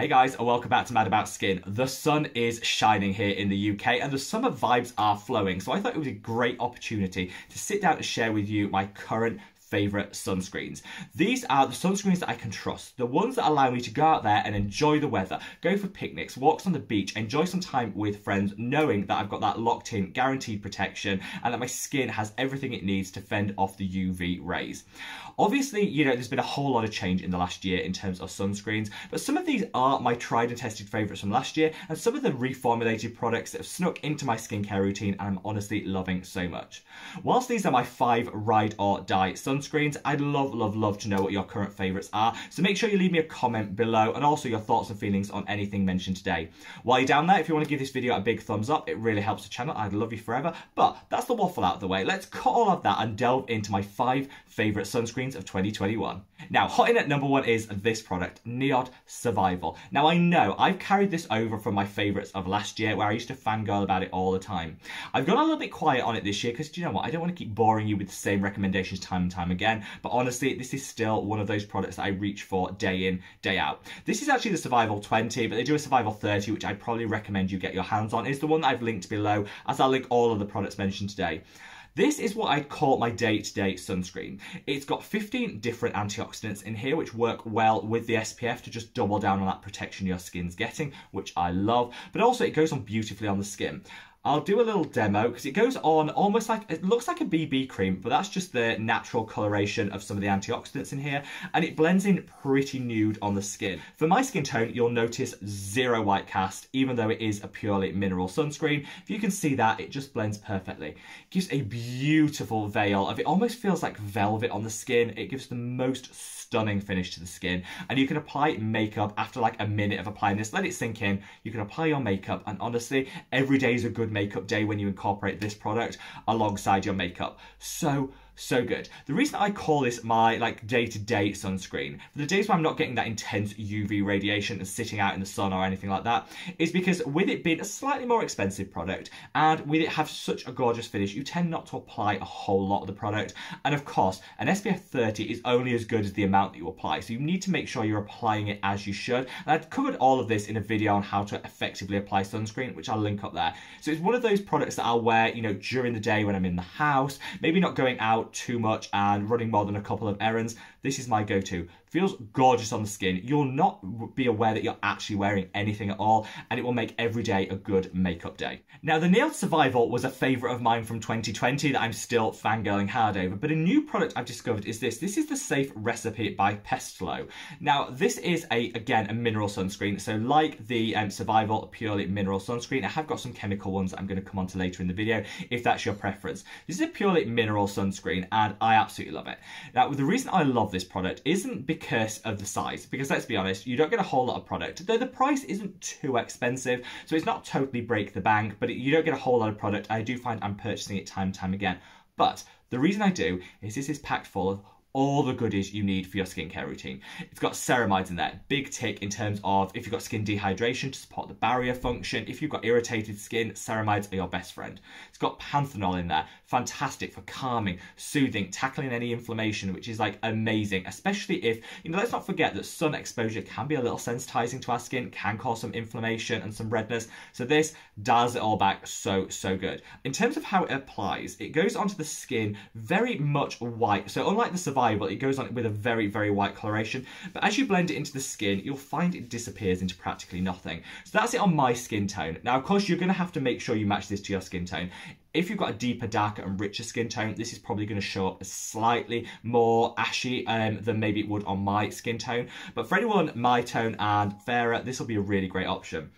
Hey guys, and welcome back to Mad About Skin. The sun is shining here in the UK and the summer vibes are flowing, so I thought it was a great opportunity to sit down and share with you my current favorite sunscreens. These are the sunscreens that I can trust, the ones that allow me to go out there and enjoy the weather, go for picnics, walks on the beach, enjoy some time with friends, knowing that I've got that locked in, guaranteed protection, and that my skin has everything it needs to fend off the UV rays. Obviously, you know, there's been a whole lot of change in the last year in terms of sunscreens, but some of these are my tried and tested favourites from last year, and some of the reformulated products that have snuck into my skincare routine and I'm honestly loving so much. Whilst these are my five ride or die sunscreens, sunscreens. I'd love, love, love to know what your current favourites are. So make sure you leave me a comment below and also your thoughts and feelings on anything mentioned today. While you're down there, if you want to give this video a big thumbs up, it really helps the channel. I'd love you forever. But that's the waffle out of the way. Let's cut all of that and delve into my five favourite sunscreens of 2021. Now, hot in at number one is this product, Niod Survival. Now, I know I've carried this over from my favourites of last year where I used to fangirl about it all the time. I've gone a little bit quiet on it this year because, you know what, I don't want to keep boring you with the same recommendations time and time again. But honestly, this is still one of those products that I reach for day in, day out. This is actually the Survival 20, but they do a Survival 30, which I'd probably recommend you get your hands on. Is the one that I've linked below, as I'll link all of the products mentioned today. This is what I'd call my day-to-day -day sunscreen. It's got 15 different antioxidants in here which work well with the SPF to just double down on that protection your skin's getting, which I love, but also it goes on beautifully on the skin. I'll do a little demo because it goes on almost like, it looks like a BB cream, but that's just the natural coloration of some of the antioxidants in here. And it blends in pretty nude on the skin. For my skin tone, you'll notice zero white cast, even though it is a purely mineral sunscreen. If you can see that, it just blends perfectly. It gives a beautiful veil of, it almost feels like velvet on the skin. It gives the most stunning finish to the skin. And you can apply makeup after like a minute of applying this. Let it sink in. You can apply your makeup. And honestly, every day is a good makeup day when you incorporate this product alongside your makeup. So, so good. The reason I call this my like day-to-day -day sunscreen, for the days where I'm not getting that intense UV radiation and sitting out in the sun or anything like that, is because with it being a slightly more expensive product and with it have such a gorgeous finish, you tend not to apply a whole lot of the product. And of course, an SPF 30 is only as good as the amount that you apply. So you need to make sure you're applying it as you should. And I've covered all of this in a video on how to effectively apply sunscreen, which I'll link up there. So it's one of those products that I'll wear, you know, during the day when I'm in the house, maybe not going out too much and running more than a couple of errands, this is my go-to. Feels gorgeous on the skin. You'll not be aware that you're actually wearing anything at all, and it will make every day a good makeup day. Now, the Niod Survival was a favourite of mine from 2020 that I'm still fangirling hard over, but a new product I've discovered is this. This is the Safe Recipe by Pestlo. Now, this is, a again, a mineral sunscreen, so like the um, Survival purely mineral sunscreen, I have got some chemical ones I'm going to come on to later in the video, if that's your preference. This is a purely mineral sunscreen, and I absolutely love it. Now, the reason I love this product isn't because of the size, because let's be honest, you don't get a whole lot of product, though the price isn't too expensive, so it's not totally break the bank, but you don't get a whole lot of product. I do find I'm purchasing it time and time again. But the reason I do is this is packed full of all the goodies you need for your skincare routine. It's got ceramides in there, big tick in terms of if you've got skin dehydration to support the barrier function, if you've got irritated skin, ceramides are your best friend. It's got panthenol in there, fantastic for calming, soothing, tackling any inflammation, which is like amazing, especially if, you know, let's not forget that sun exposure can be a little sensitizing to our skin, can cause some inflammation and some redness. So this does it all back so, so good. In terms of how it applies, it goes onto the skin very much white. So unlike the Survival, it goes on with a very, very white coloration. But as you blend it into the skin, you'll find it disappears into practically nothing. So that's it on my skin tone. Now, of course, you're going to have to make sure you match this to your skin tone. If you've got a deeper, darker and richer skin tone, this is probably going to show up slightly more ashy um, than maybe it would on my skin tone. But for anyone my tone and fairer, this will be a really great option.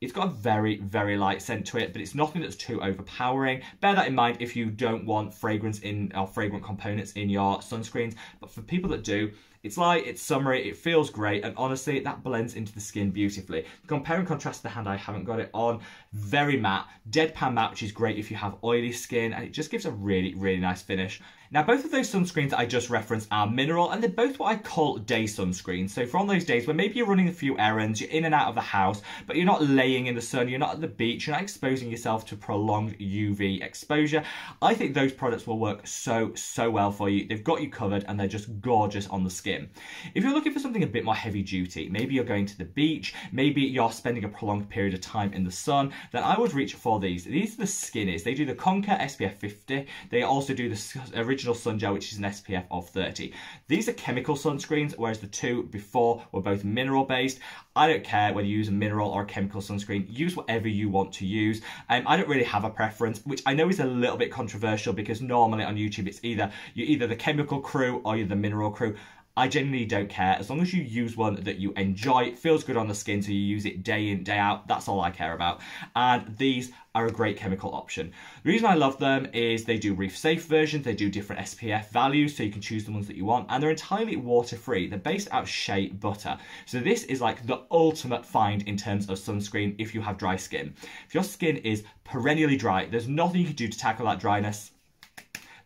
It's got a very, very light scent to it, but it's nothing that's too overpowering. Bear that in mind if you don't want fragrance in or fragrant components in your sunscreens. But for people that do, it's light, it's summery, it feels great, and honestly, that blends into the skin beautifully. Compare and contrast the hand, I haven't got it on. Very matte, deadpan matte, which is great if you have oily skin, and it just gives a really, really nice finish. Now, both of those sunscreens that I just referenced are mineral, and they're both what I call day sunscreens. So for on those days where maybe you're running a few errands, you're in and out of the house, but you're not laying in the sun, you're not at the beach, you're not exposing yourself to prolonged UV exposure, I think those products will work so, so well for you. They've got you covered, and they're just gorgeous on the skin. Skin. If you're looking for something a bit more heavy duty, maybe you're going to the beach, maybe you're spending a prolonged period of time in the sun, then I would reach for these. These are the Skinnies. They do the Conquer SPF 50. They also do the original sun gel, which is an SPF of 30. These are chemical sunscreens, whereas the two before were both mineral based. I don't care whether you use a mineral or a chemical sunscreen. Use whatever you want to use. Um, I don't really have a preference, which I know is a little bit controversial because normally on YouTube it's either you're either the chemical crew or you're the mineral crew. I genuinely don't care. As long as you use one that you enjoy, it feels good on the skin, so you use it day in, day out, that's all I care about. And these are a great chemical option. The reason I love them is they do reef safe versions, they do different SPF values, so you can choose the ones that you want, and they're entirely water free. They're based out of shea butter. So this is like the ultimate find in terms of sunscreen if you have dry skin. If your skin is perennially dry, there's nothing you can do to tackle that dryness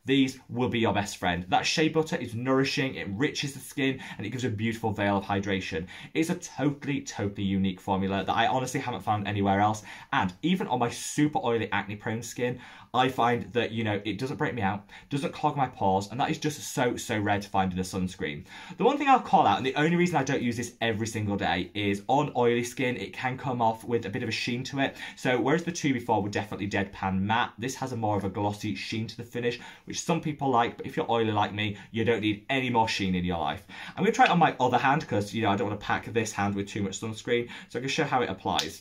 these will be your best friend. That shea butter is nourishing, it enriches the skin, and it gives a beautiful veil of hydration. It's a totally, totally unique formula that I honestly haven't found anywhere else. And even on my super oily acne prone skin, I find that, you know, it doesn't break me out, doesn't clog my pores, and that is just so, so rare to find in a sunscreen. The one thing I'll call out, and the only reason I don't use this every single day, is on oily skin, it can come off with a bit of a sheen to it. So whereas the two before were definitely deadpan matte, this has a more of a glossy sheen to the finish, which some people like, but if you're oily like me, you don't need any more sheen in your life. I'm to try it on my other hand, because, you know, I don't want to pack this hand with too much sunscreen, so I can show how it applies.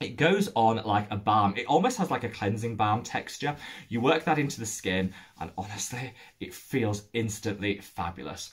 It goes on like a balm. It almost has like a cleansing balm texture. You work that into the skin and honestly, it feels instantly fabulous.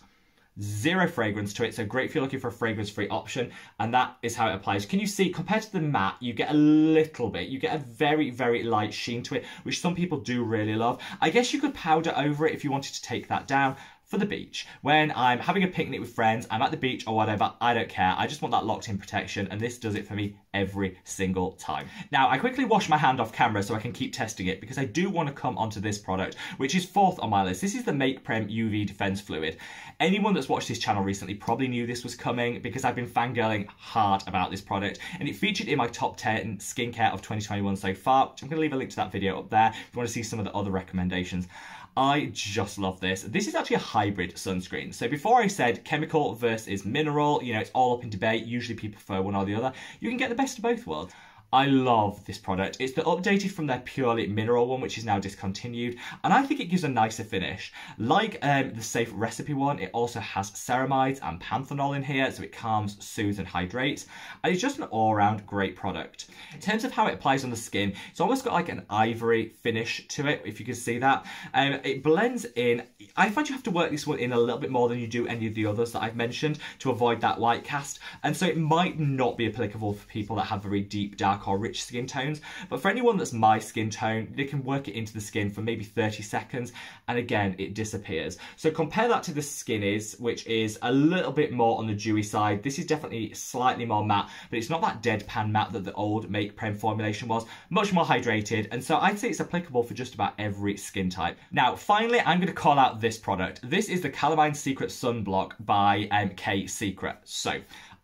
Zero fragrance to it, so great if you're looking for a fragrance-free option, and that is how it applies. Can you see, compared to the matte, you get a little bit, you get a very, very light sheen to it, which some people do really love. I guess you could powder over it if you wanted to take that down, for the beach. When I'm having a picnic with friends, I'm at the beach or whatever, I don't care. I just want that locked in protection and this does it for me every single time. Now, I quickly wash my hand off camera so I can keep testing it because I do want to come onto this product, which is fourth on my list. This is the Make Prem UV Defense Fluid. Anyone that's watched this channel recently probably knew this was coming because I've been fangirling hard about this product and it featured in my top 10 skincare of 2021 so far, I'm going to leave a link to that video up there if you want to see some of the other recommendations. I just love this. This is actually a hybrid sunscreen. So before I said chemical versus mineral, you know, it's all up in debate. Usually people prefer one or the other. You can get the best of both worlds. I love this product. It's the updated from their purely mineral one, which is now discontinued, and I think it gives a nicer finish. Like um, the Safe Recipe one, it also has ceramides and panthenol in here, so it calms, soothes, and hydrates, and it's just an all-round great product. In terms of how it applies on the skin, it's almost got like an ivory finish to it, if you can see that. Um, it blends in. I find you have to work this one in a little bit more than you do any of the others that I've mentioned to avoid that white cast, and so it might not be applicable for people that have very deep, dark or rich skin tones. But for anyone that's my skin tone, they can work it into the skin for maybe 30 seconds and again it disappears. So compare that to the Skinnies, which is a little bit more on the dewy side. This is definitely slightly more matte, but it's not that deadpan matte that the old Make Prem formulation was. Much more hydrated, and so I'd say it's applicable for just about every skin type. Now, finally, I'm going to call out this product. This is the Calamine Secret Sunblock by um, MK Secret. So,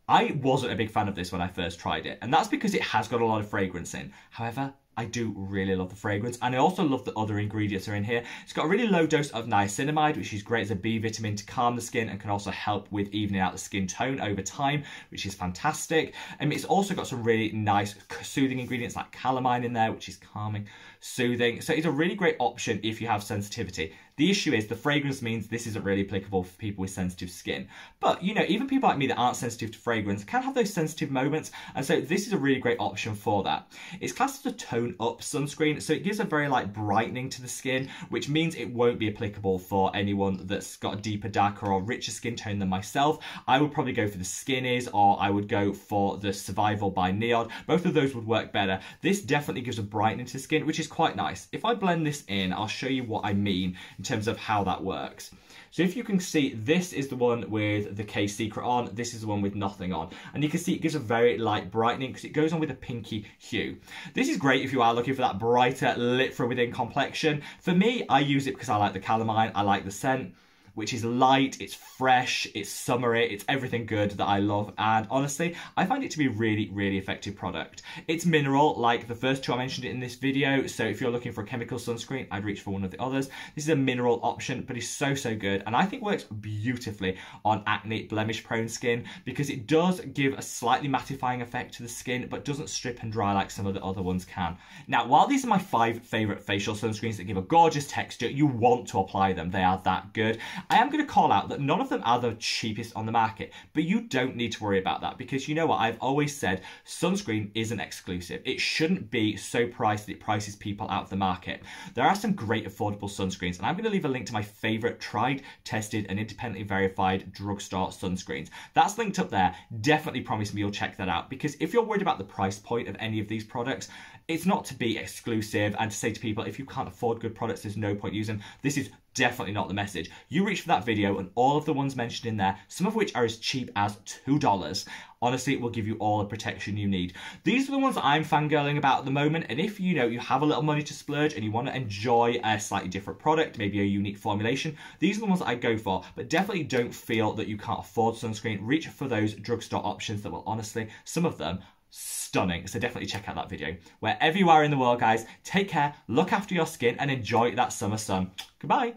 I wasn't a big fan of this when I first tried it, and that's because it has got a lot of fragrance in. However, I do really love the fragrance, and I also love the other ingredients are in here. It's got a really low dose of niacinamide, which is great as a B vitamin to calm the skin and can also help with evening out the skin tone over time, which is fantastic. And it's also got some really nice soothing ingredients like calamine in there, which is calming, soothing. So it's a really great option if you have sensitivity. The issue is the fragrance means this isn't really applicable for people with sensitive skin. But, you know, even people like me that aren't sensitive to fragrance can have those sensitive moments, and so this is a really great option for that. It's classed as a tone up sunscreen, so it gives a very like brightening to the skin, which means it won't be applicable for anyone that's got a deeper, darker or richer skin tone than myself. I would probably go for the Skinnies or I would go for the Survival by Niod. Both of those would work better. This definitely gives a brightening to the skin, which is quite nice. If I blend this in, I'll show you what I mean in terms of how that works. So if you can see, this is the one with the K Secret on, this is the one with nothing on. And you can see it gives a very light brightening because it goes on with a pinky hue. This is great if you are looking for that brighter lit from within complexion. For me, I use it because I like the calamine, I like the scent. Which is light, it's fresh, it's summery, it's everything good that I love. And honestly, I find it to be a really, really effective product. It's mineral, like the first two I mentioned in this video. So if you're looking for a chemical sunscreen, I'd reach for one of the others. This is a mineral option, but it's so, so good. And I think works beautifully on acne, blemish prone skin because it does give a slightly mattifying effect to the skin, but doesn't strip and dry like some of the other ones can. Now, while these are my five favorite facial sunscreens that give a gorgeous texture, you want to apply them. They are that good. I am going to call out that none of them are the cheapest on the market, but you don't need to worry about that because you know what? I've always said sunscreen isn't exclusive. It shouldn't be so priced that it prices people out of the market. There are some great affordable sunscreens, and I'm going to leave a link to my favorite tried, tested, and independently verified drugstore sunscreens. That's linked up there. Definitely promise me you'll check that out because if you're worried about the price point of any of these products, it's not to be exclusive and to say to people if you can't afford good products, there's no point using them. This is definitely not the message. You reach for that video and all of the ones mentioned in there, some of which are as cheap as $2. Honestly, it will give you all the protection you need. These are the ones that I'm fangirling about at the moment. And if you know you have a little money to splurge and you want to enjoy a slightly different product, maybe a unique formulation, these are the ones that I go for. But definitely don't feel that you can't afford sunscreen. Reach for those drugstore options that will honestly, some of them stunning. So definitely check out that video. Wherever you are in the world, guys, take care, look after your skin, and enjoy that summer sun. Goodbye.